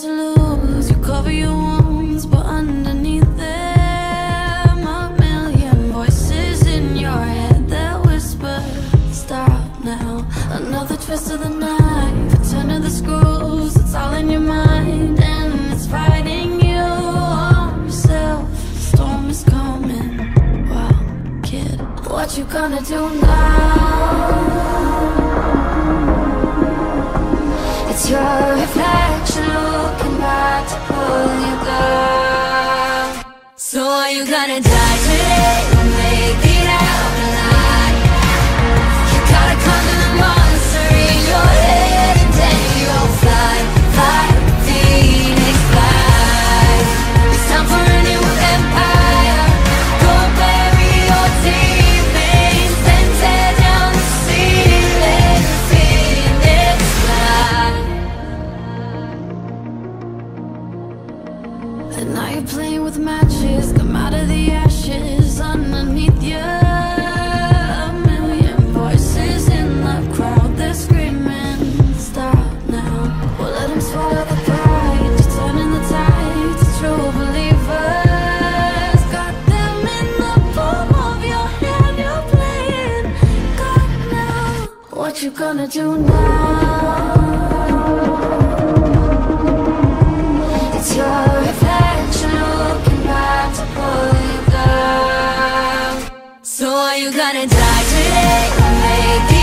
to lose. You cover your wounds, but underneath them a million voices in your head that whisper, Stop now. Another twist of the knife, a turn of the screws. It's all in your mind, and it's fighting you on yourself. Storm is coming. Wow, kid, what you gonna do now? To pull you down. So are you gonna die today Playing with matches Come out of the ashes underneath you A million voices in the crowd They're screaming, stop now. Well, let them swallow the pride You're turning the tide true believers. Got them in the palm of your hand You're playing. God now What you gonna do now? you gonna die today? Maybe